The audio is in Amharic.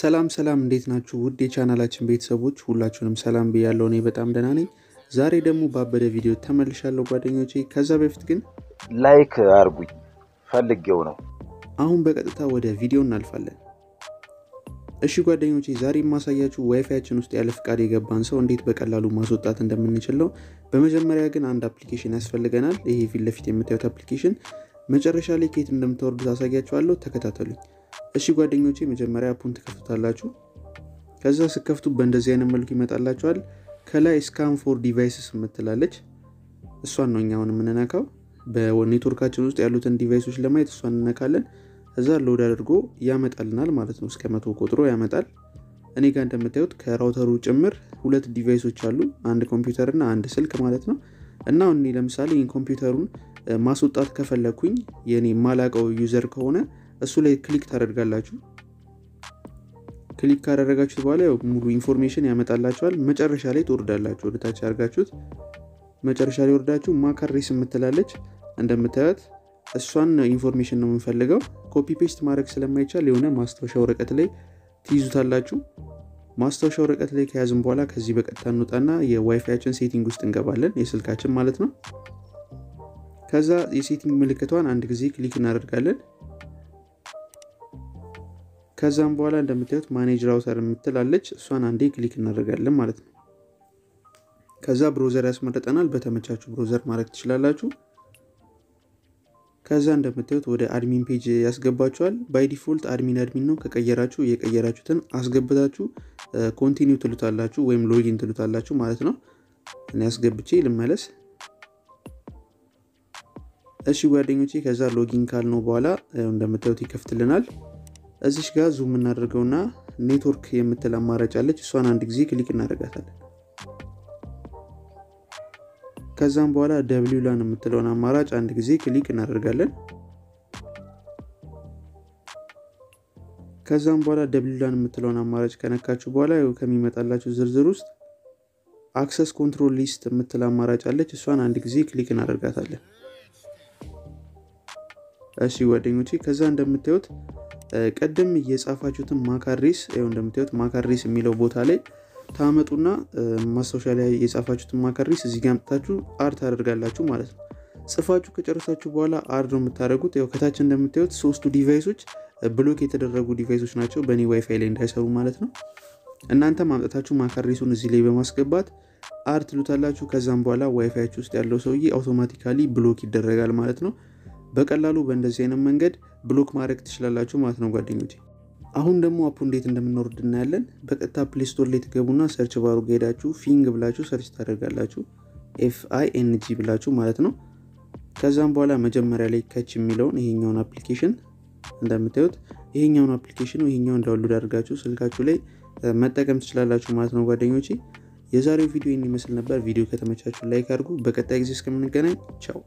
ሰላም ሰላም፣ እንዴት ናችሁ? ውድ የቻናላችን ቤተሰቦች ሁላችሁንም ሰላም ብያለሁ። እኔ በጣም ደህና ነኝ። ዛሬ ደግሞ ባበደ ቪዲዮ ተመልሻለሁ ጓደኞቼ። ከዛ በፊት ግን like አርጉኝ ፈልጌው ነው። አሁን በቀጥታ ወደ ቪዲዮ እናልፋለን። እሺ ጓደኞቼ፣ ዛሬ የማሳያችሁ ዋይፋያችን ውስጥ ያለ ፍቃድ የገባን ሰው እንዴት በቀላሉ ማስወጣት እንደምንችል ነው። በመጀመሪያ ግን አንድ application ያስፈልገናል። ይሄ ፊት ለፊት የምታዩት application መጨረሻ ላይ ከየት እንደምታወርዱት አሳያችኋለሁ። ተከታተሉኝ። እሺ ጓደኞቼ፣ መጀመሪያ app ኡን ትከፍቱታላችሁ። ከዛ ስትከፍቱ በእንደዚህ አይነት መልኩ ይመጣላችኋል። ከላይ scan for devices የምትላለች እሷን ነው እኛ አሁን የምንነካው። በኔትወርካችን ውስጥ ያሉትን ዲቫይሶች ለማየት እሷን እንነካለን። እዛ load አድርጎ ያመጣልናል ማለት ነው። እስከ መቶ ቆጥሮ ያመጣል። እኔ ጋር እንደምታዩት ከ router ኡ ጭምር ሁለት device ኦች አሉ፣ አንድ ኮምፒውተር እና አንድ ስልክ ማለት ነው። እና እኔ ለምሳሌ ኮምፒውተሩን ማስወጣት ከፈለግኩኝ የኔ የማላቀው user ከሆነ እሱ ላይ click ታደርጋላችሁ። click ካደረጋችሁት በኋላ ያው ሙሉ information ያመጣላችኋል። መጨረሻ ላይ ትወርዳላችሁ። ወደታች ያርጋችሁት መጨረሻ ላይ ወርዳችሁ MAC address የምትላለች እንደምታዩት እሷን information ነው የምንፈልገው። copy paste ማድረግ ስለማይቻል የሆነ ማስታወሻ ወረቀት ላይ ትይዙታላችሁ። ማስታወሻ ወረቀት ላይ ከያዝን በኋላ ከዚህ በቀጥታ እንውጣና የዋይፋያችን setting ውስጥ እንገባለን፣ የስልካችን ማለት ነው። ከዛ የ setting ምልክቷን አንድ ጊዜ click እናደርጋለን። ከዛም በኋላ እንደምታዩት manage router የምትላለች እሷን አንዴ click እናደርጋለን ማለት ነው። ከዛ browser ያስመርጠናል። በተመቻችሁ browser ማድረግ ትችላላችሁ። ከዛ እንደምታዩት ወደ admin page ያስገባችኋል። by default admin admin ነው። ከቀየራችሁ የቀየራችሁትን አስገብታችሁ continue ትሉታላችሁ ወይም login ትሉታላችሁ ማለት ነው። እኔ አስገብቼ ልመለስ። እሺ ጓደኞቼ፣ ከዛ login ካልነው በኋላ እንደምታዩት ይከፍትልናል። እዚህ ጋር zoom እናደርገውና ኔትወርክ የምትል አማራጭ አለች። እሷን አንድ ጊዜ click እናደርጋታለን። ከዛም በኋላ WLAN የምትለውን አማራጭ አንድ ጊዜ click እናደርጋለን። ከዛም በኋላ WLAN የምትለውን አማራጭ ከነካችሁ በኋላ ከሚመጣላችሁ ዝርዝር ውስጥ access control list የምትል አማራጭ አለች። እሷን አንድ ጊዜ click እናደርጋታለን። እሺ ጓደኞቼ ከዛ እንደምታዩት ቀደም የጻፋችሁትን MAC address ይኸው እንደምታዩት MAC address የሚለው ቦታ ላይ ታመጡና ማስታወሻ ላይ የጻፋችሁትን MAC address እዚህ ጋር አምጥታችሁ add ታደርጋላችሁ ማለት ነው። ጽፋችሁ ከጨረሳችሁ በኋላ add ነው የምታደርጉት። ያው ከታች እንደምታዩት ሶስቱ device ኦች block የተደረጉ device ኦች ናቸው፣ በእኔ ዋይፋይ ላይ እንዳይሰሩ ማለት ነው። እናንተ ማምጣታችሁ MAC address ኡን እዚህ ላይ በማስገባት add ትሉታላችሁ። ከዛም በኋላ ዋይፋያችሁ ውስጥ ያለው ሰውዬ automatically block ይደረጋል ማለት ነው። በቀላሉ በእንደዚህ አይነት መንገድ block ማድረግ ትችላላችሁ ማለት ነው ጓደኞቼ። አሁን ደግሞ app ኡ እንዴት እንደምናወርድ እናያለን። በቀጥታ Play ላይ ትገቡና search bar ኡ ሄዳችሁ Fing ብላችሁ search ታደርጋላችሁ። F I N G ብላችሁ ማለት ነው። ከዛም በኋላ መጀመሪያ ላይ ከች የሚለውን ይሄኛውን application እንደምታዩት ይሄኛውን application ይሄኛውን download አድርጋችሁ ስልካችሁ ላይ መጠቀም ትችላላችሁ ማለት ነው ጓደኞቼ። የዛሬው ቪዲዮ ይህን ይመስል ነበር። ቪዲዮ ከተመቻችሁ like አድርጉ። በቀጣይ ጊዜ እስከምንገናኝ ቻው።